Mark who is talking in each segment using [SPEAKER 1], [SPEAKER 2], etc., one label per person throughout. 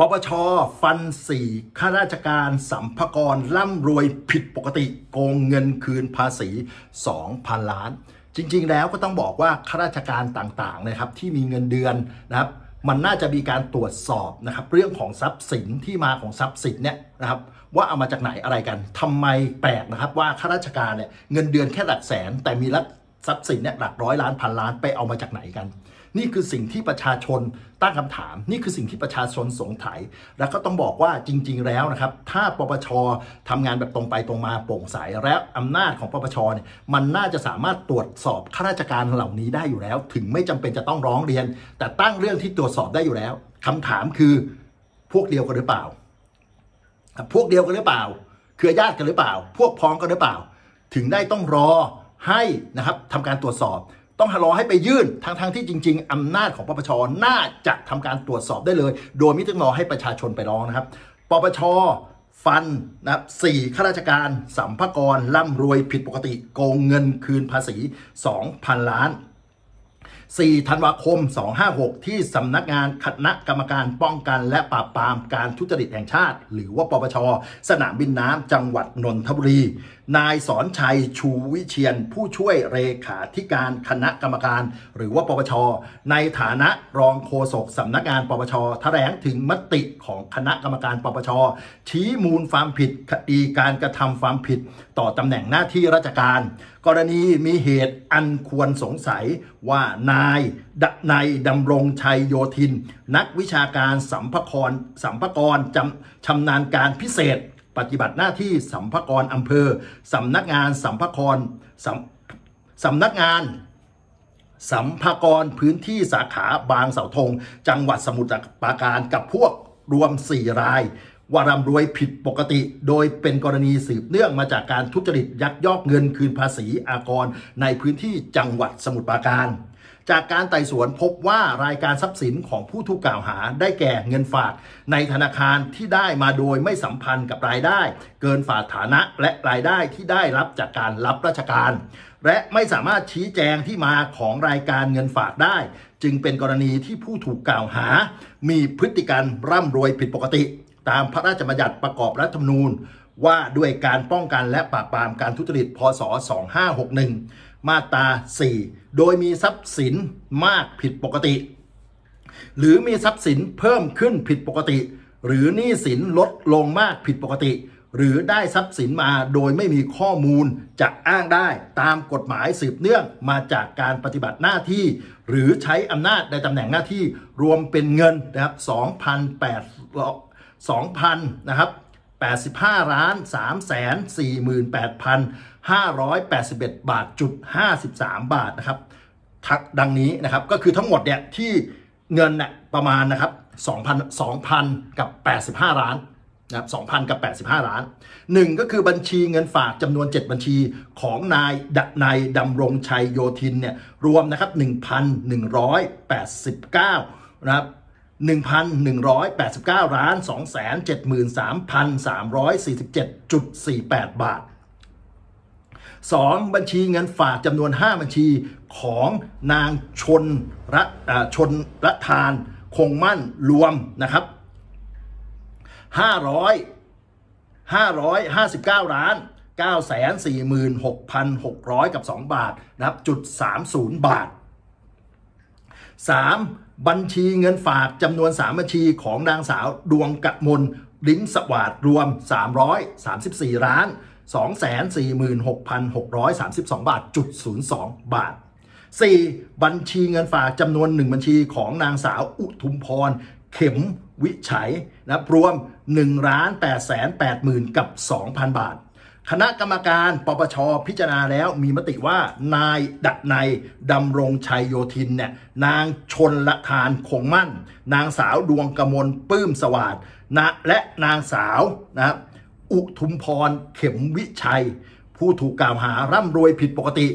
[SPEAKER 1] ปปชฟันสี่ข้าราชการสัมภากรร่ำรวยผิดปกติโกงเงินคืนภาษี 2,000 ล้าน จริง ๆ แล้วก็ต้องบอกว่าข้าราชการต่างๆนะครับที่มีเงินเดือนนะครับ มันน่าจะมีการตรวจสอบนะครับเรื่องของทรัพย์สินที่มาของทรัพย์สินเนี่ยนะครับว่าเอามาจากไหนอะไรกันทำไมแปลกนะครับว่าข้าราชการเนี่ยเงินเดือนแค่หลักแสนแต่มี ทรัพย์สินเนี่ยหลักร้อยล้านพันล้านไปเอามาจากไหนกัน นี่คือสิ่งที่ประชาชนตั้งคำถาม นี่คือสิ่งที่ประชาชนสงสัยแล้วก็ต้องบอกว่าจริง ๆ แล้วนะครับ ถ้าปปชทำงานแบบตรงไปตรงมาโปร่งใสและอำนาจของปปชเนี่ยมันน่าจะสามารถตรวจสอบข้าราชการเหล่านี้ได้อยู่แล้ว ถึงไม่จำเป็นจะต้องร้องเรียน แต่ตั้งเรื่องที่ตรวจสอบได้อยู่แล้วคำถามคือพวกเดียวกันหรือเปล่า พวกเดียวกันหรือเปล่า เครือญาติกันหรือเปล่า พวกพ้องกันหรือเปล่า ถึงได้ต้องรอ ให้นะครับทำการตรวจสอบ ต้องรอให้ไปยื่นทางทที่จริง ๆอำนาจของปปชน่าจะทำการตรวจสอบได้เลย โดยไม่ต้องรอให้ประชาชนไปร้องนะครับปปชฟันนะครับสี่ข้าราชการสัมภาระร่ำรวยผิดปกติโกงเงินคืนภาษี 2,000 ล้าน 4 ธันวาคม 256 ที่สำนักงานคณะกรรมการป้องกันและปราบปรามการทุจริตแห่งชาติ หรือว่าปปช สนามบินน้ำจังหวัดนนทบุรี นายสอนชัยชูวิเชียน ผู้ช่วยเลขาธิการคณะกรรมการ หรือว่าปปช ในฐานะรองโฆษกสำนักงานปปชแถลงถึงมติของคณะกรรมการปปช ชี้มูลความผิดคดีการกระทำความผิด ต่อตำแหน่งหน้าที่ราชการ กรณีมีเหตุอันควรสงสัยว่านายดนายดำรงชัยโยธิน นักวิชาการสัมภกรสัมภกรจำชำนาญการพิเศษ ปฏิบัติหน้าที่สัมภกรอำเภอสำนักงานสัมภกรสำสำนักงานสัมภากรพื้นที่สาขาบางเสาธง จังหวัดสมุทรปราการกับพวกรวม 4 ราย ว่าร่ำรวยผิดปกติ โดยเป็นกรณีสืบเนื่องมาจากการทุจริตยักยอกเงินคืนภาษีอากรในพื้นที่จังหวัดสมุทรปราการ จากการไต่สวนพบว่ารายการทรัพย์สินของผู้ถูกกล่าวหาได้แก่เงินฝาก ในธนาคารที่ได้มาโดยไม่สัมพันธ์กับรายได้ เกินฝากฐานะและรายได้ที่ได้รับจากการรับราชการ และไม่สามารถชี้แจงที่มาของรายการเงินฝากได้ จึงเป็นกรณีที่ผู้ถูกกล่าวหา มีพฤติกรรร่ำรวยผิดปกติ ตามพระราชบัญญัติประกอบรัฐธรรมนูญว่าด้วยการป้องกันและปราบปรามการทุจริต พศ 2561 มาตรา 4 โดยมีทรัพย์สินมากผิดปกติ หรือมีทรัพย์สินเพิ่มขึ้นผิดปกติ หรือหนี้สินลดลงมากผิดปกติ หรือได้ทรัพย์สินมาโดยไม่มีข้อมูลจะอ้างได้ตามกฎหมายสืบเนื่องมาจากการปฏิบัติหน้าที่ หรือใช้อำนาจในตำแหน่งหน้าที่รวมเป็นเงินนะครับ2,800 2,000นะครับ85ล้าน3 4 8 581 บาทจุด53 บาทนะครับทักดังนี้นะครับก็คือทั้งหมดเนี่ยที่เงินน่ยประมาณนะครับ2,000 2,000 กับ 85 ล้านนะครับ2,000 กับ 85 ล้านหนึ่งก็คือบัญชีเงินฝากจำนวน 7 บัญชีของนายดนายดำรงชัยโยธินเนี่ยรวมนะครับ 1,189 นะครับ1,189ล้าน273,347.48 บาท 2. บัญชีเงินฝากจำนวน 5 บัญชีของนางชนรัชนรัทาน คงมั่นรวมนะครับ 500 559 ล้าน 946,600 กับ 2 บาทนะครับจุด30 บาท 3. บัญชีเงินฝากจำนวน 3 บัญชีของนางสาวดวงกะมลลิ้นสวัสดรวม 334 ล้าน 246,632 บาทจุด02 บาท 4. บัญชีเงินฝากจำนวน 1 บัญชีของนางสาวอุทุมพร เข็มวิชัยนะรวม1ล้าน8 8 0 0 0 0กับ 2,000 บาท คณะกรรมการปปชพิจารณาแล้วมีมติว่านายดันายดำรงชัยโยธินเนี่ยนางชนละทานคงมั่น นางสาวดวงกมลปื้มสวัสดนะและนางสาวนะครับ อุทุมพรเข็มวิชัย ผู้ถูกกล่าวหาร่ำรวยผิดปกติ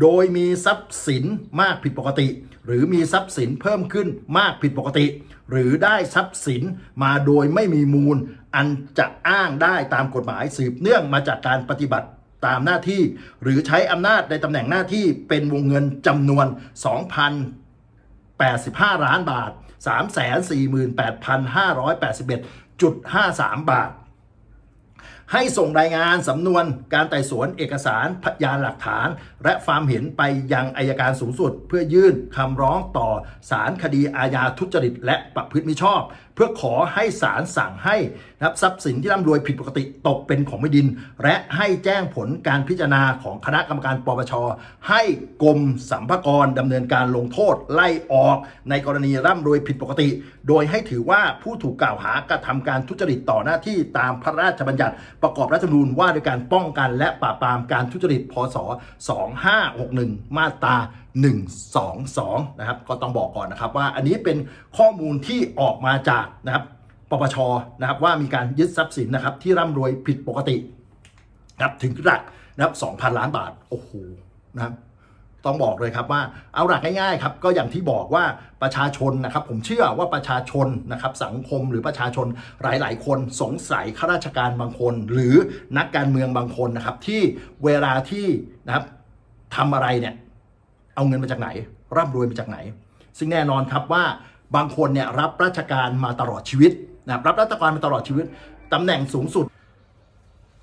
[SPEAKER 1] โดยมีทรัพย์สินมากผิดปกติ หรือมีทรัพย์สินเพิ่มขึ้นมากผิดปกติ หรือได้ทรัพย์สินมาโดยไม่มีมูล อันจะอ้างได้ตามกฎหมายสืบเนื่องมาจากการปฏิบัติตามหน้าที่ หรือใช้อำนาจในตำแหน่งหน้าที่เป็นวงเงินจำนวน85 ล้านบาท 348,581.53 บาท ให้ส่งรายงานสำนวนการไต่สวนเอกสารพยานหลักฐาน และความเห็นไปยังอายการสูงสุด เพื่อยื่นคำร้องต่อศาลคดีอาญาทุจริตและประพฤติมิชอบเพื่อขอให้ศาลสั่งให้นะครับทรัพย์สินที่ร่ำรวยผิดปกติตกเป็นของไม่ดิน และให้แจ้งผลการพิจารณาของคณะกรรมการปปช ให้กรมสัมภากรดำเนินการลงโทษไล่ออก ในกรณีร่ำรวยผิดปกติ โดยให้ถือว่าผู้ถูกกล่าวหากระทำการทุจริตต่อหน้าที่ตามพระราชบัญญัติ ประกอบรัฐธรรมนูญว่าด้วยการป้องกันและปราบปรามการทุจริตพศ 2561 มาตรา 122 นะครับ ก็ต้องบอกก่อนนะครับว่าอันนี้เป็นข้อมูลที่ออกมาจากนะครับปปชนะครับว่ามีการยึดทรัพย์สินนะครับที่ร่ำรวยผิดปกตินะครับถึงหลักนะครับ2,000 ล้านบาทโอ้โหนะครับต้องบอกเลยครับว่าเอาหลักง่ายๆครับก็อย่างที่บอกว่าประชาชนนะครับผมเชื่อว่าประชาชนนะครับสังคมหรือประชาชนหลายๆ คนสงสัยข้าราชการบางคน หรือนักการเมืองบางคนนะครับที่เวลาที่นะครับทำอะไรเนี่ย เอาเงินมาจากไหน ร่ำรวยมาจากไหน ซึ่งแน่นอนครับว่าบางคนเนี่ยรับราชการมาตลอดชีวิตนะครับรับราชการมาตลอดชีวิตตำแหน่งสูงสุด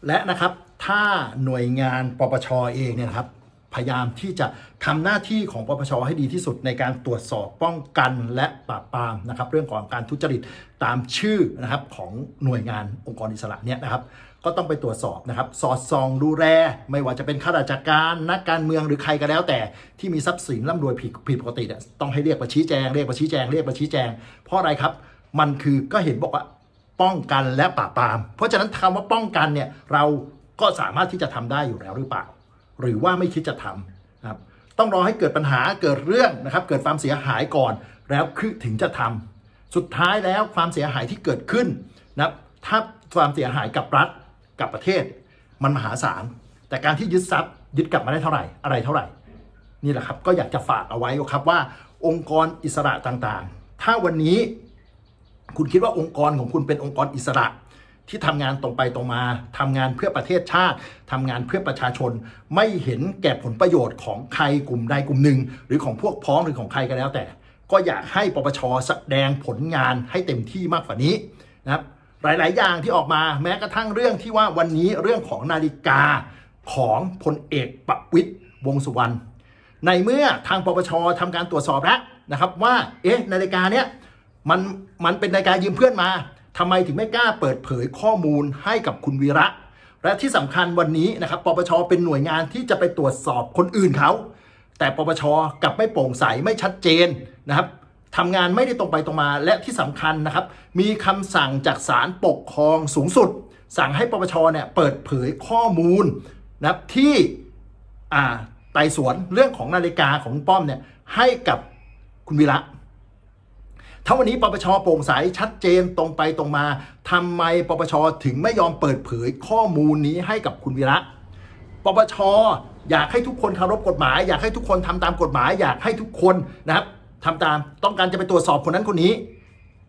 [SPEAKER 1] และนะครับถ้าหน่วยงานปปชเองเนี่ยนะครับพยายามที่จะทำหน้าที่ของปปชให้ดีที่สุดในการตรวจสอบป้องกันและปราบปรามนะครับ เรื่องของการทุจริตตามชื่อนะครับของหน่วยงานองค์กรอิสระเนี่ยนะครับ ก็ต้องไปตรวจสอบนะครับ สอดส่องดูแลไม่ว่าจะเป็นข้าราชการนักการเมืองหรือใครก็แล้วแต่ที่มีทรัพย์สินร่ำรวยผิดผิดปกติเนี่ยต้องให้เรียกมาชี้แจงเรียกมาชี้แจงเรียกมาชี้แจง เพราะอะไรครับ มันคือก็เห็นบอกว่าป้องกันและปราบปราม เพราะฉะนั้นคำว่าป้องกันเนี่ยเราก็สามารถที่จะทำได้อยู่แล้วหรือเปล่า หรือว่าไม่คิดจะทำนะครับต้องรอให้เกิดปัญหาเกิดเรื่องนะครับ เกิดความเสียหายก่อน แล้วคือถึงจะทำสุดท้ายแล้วความเสียหายที่เกิดขึ้นนะครับถ้าความเสียหายกับรัฐ กับประเทศ มันมหาศาล แต่การที่ยึดทรัพย์ยึดกลับมาได้เท่าไหร่อะไรเท่าไหร่ นี่แหละครับก็อยากจะฝากเอาไว้ครับว่าองค์กรอิสระต่างๆ ถ้าวันนี้คุณคิดว่าองค์กรของคุณเป็นองค์กรอิสระที่ทำงานตรงไปตรงมาทำงานเพื่อประเทศชาติทำงานเพื่อประชาชน ไม่เห็นแก่ผลประโยชน์ของใครกลุ่มใดกลุ่มหนึ่ง หรือของพวกพ้องหรือของใครก็แล้วแต่ ก็อยากให้ปปชแสดงผลงานให้เต็มที่มากกว่านี้นะครับ หลาย ๆ อย่างที่ออกมาแม้กระทั่งเรื่องที่ว่าวันนี้เรื่องของนาฬิกาของพลเอกประวิตยวงสุวรรณในเมื่อทางปปชทำการตรวจสอบแล้วนะครับว่าเอ๊ะนาฬิกาเนี้ยมันมันเป็นนาฬิกายืมเพื่อนมาทำไมถึงไม่กล้าเปิดเผยข้อมูลให้กับคุณวีระ และที่สำคัญวันนี้นะครับปปชเป็นหน่วยงานที่จะไปตรวจสอบคนอื่นเขา แต่ปปชกลับไม่โปร่งใสไม่ชัดเจนนะครับ ทำงานไม่ได้ตรงไปตรงมาและที่สำคัญนะครับ มีคำสั่งจากศาลปกครองสูงสุด สั่งให้ปปชเนี่ยเปิดเผยข้อมูลนะครับที่อ่าไต่สวนเรื่องของนาฬิกาของป้อมเนี่ยให้กับคุณวีระถ้าวันนี้ปปชโปร่งใสชัดเจนตรงไปตรงมาทำไมปปชถึงไม่ยอมเปิดเผยข้อมูลนี้ให้กับคุณวีระปปชอยากให้ทุกคนเคารพกฎหมาย อยากให้ทุกคนทำตามกฎหมาย อยากให้ทุกคนนะครับ ทำตามต้องการจะไปตรวจสอบคนนั้นคนนี้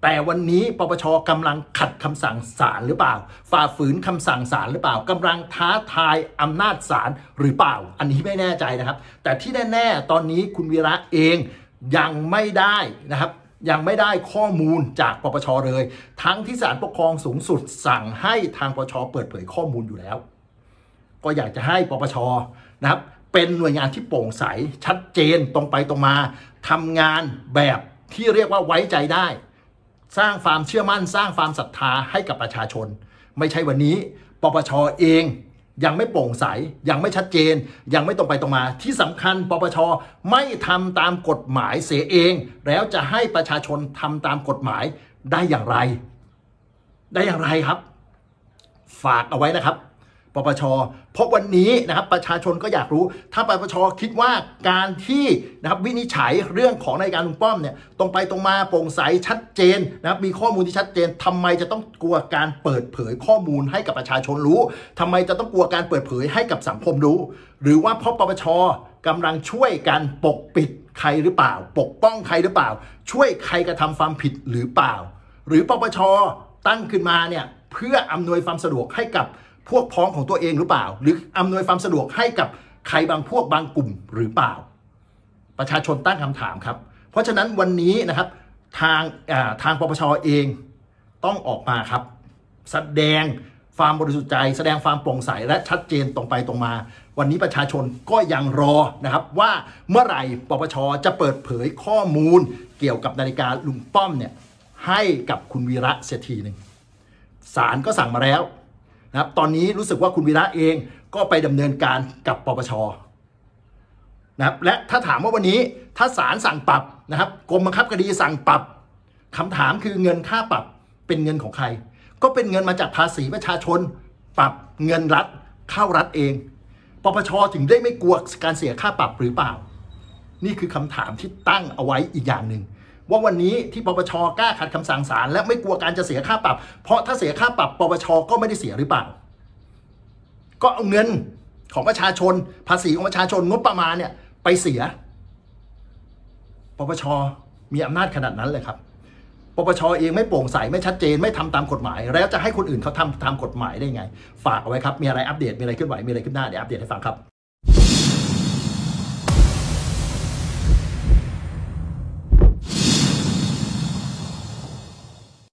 [SPEAKER 1] แต่วันนี้ปปชกำลังขัดคำสั่งศาลหรือเปล่า ฝ่าฝืนคำสั่งศาลหรือเปล่ากำลังท้าทายอำนาจศาลหรือเปล่า อันนี้ไม่แน่ใจนะครับ แต่ที่แน่ ๆ ตอนนี้คุณวีระเองยังไม่ได้นะครับยังไม่ได้ข้อมูลจากปปชเลย ทั้งที่ศาลปกครองสูงสุดสั่งให้ทางปปชเปิดเผยข้อมูลอยู่แล้ว ก็อยากจะให้ปปชนะครับ เป็นหน่วยงานที่โปร่งใสชัดเจนตรงไปตรงมาทำงานแบบที่เรียกว่าไว้ใจได้ สร้างความเชื่อมั่น สร้างความศรัทธาให้กับประชาชน ไม่ใช่วันนี้ปปชเองยังไม่โปร่งใส ยังไม่ชัดเจน ยังไม่ตรงไปตรงมา ที่สำคัญปปชไม่ทำตามกฎหมายเสียเอง แล้วจะให้ประชาชนทำตามกฎหมายได้อย่างไร ได้อย่างไรครับ ฝากเอาไว้นะครับ ปปช เพราะวันนี้นะครับประชาชนก็อยากรู้ ถ้าปปชคิดว่าการที่นะครับวินิจฉัยเรื่องของนายการลุงป้อมเนี่ยตรงไปตรงมาโปร่งใสชัดเจนนะครับมีข้อมูลที่ชัดเจนทำไมจะต้องกลัวการเปิดเผยข้อมูลให้กับประชาชนรู้ทำไมจะต้องกลัวการเปิดเผยให้กับสังคมรู้ หรือว่าเพราะปปชกำลังช่วยกันปกปิดใครหรือเปล่า ปกป้องใครหรือเปล่า ช่วยใครกระทำความผิดหรือเปล่า หรือปปชตั้งขึ้นมาเนี่ยเพื่ออำนวยความสะดวกให้กับ พวกพ้องของตัวเองหรือเปล่า หรืออำนวยความสะดวกให้กับใครบางพวกบางกลุ่มหรือเปล่า ประชาชนตั้งคำถามครับ เพราะฉะนั้นวันนี้นะครับทางทางปปชเองต้องออกมาครับ แสดงความบริสุทธิ์ใจ แสดงความโปร่งใสและชัดเจนตรงไปตรงมา วันนี้ประชาชนก็ยังรอนะครับ ว่าเมื่อไหร่ปปชจะเปิดเผยข้อมูล เกี่ยวกับนาฬิกาลุงป้อมเนี่ยให้กับคุณวีระเสียทีหนึ่งศาลก็สั่งมาแล้ว นะครับตอนนี้รู้สึกว่าคุณวีระเองก็ไปดำเนินการกับปปชนะครับและถ้าถามว่าวันนี้ถ้าศาลสั่งปรับนะครับกรมบังคับคดีสั่งปรับคำถามคือเงินค่าปรับเป็นเงินของใคร ก็เป็นเงินมาจากภาษีประชาชน ปรับเงินรัฐเข้ารัฐเองปปชถึงได้ไม่กลัวการเสียค่าปรับหรือเปล่า นี่คือคำถามที่ตั้งเอาไว้อีกอย่างหนึ่ง ว่าวันนี้ที่ปปชกล้าขัดคำสั่งศาลและไม่กลัวการจะเสียค่าปรับ เพราะถ้าเสียค่าปรับปปชก็ไม่ได้เสียหรือเปล่า ก็เอาเงินของประชาชน ภาษีของประชาชนงบประมาณเนี่ยไปเสีย ปปชมีอำนาจขนาดนั้นเลยครับ ปปชเองไม่โปร่งใสไม่ชัดเจนไม่ทำตามกฎหมาย แล้วจะให้คนอื่นเขาทำตามกฎหมายได้ไง ฝากเอาไว้ครับ มีอะไรอัปเดตมีอะไรเคลื่อนไหวมีอะไรขึ้นหน้าเดี๋ยวอัปเดตให้ฟังครับ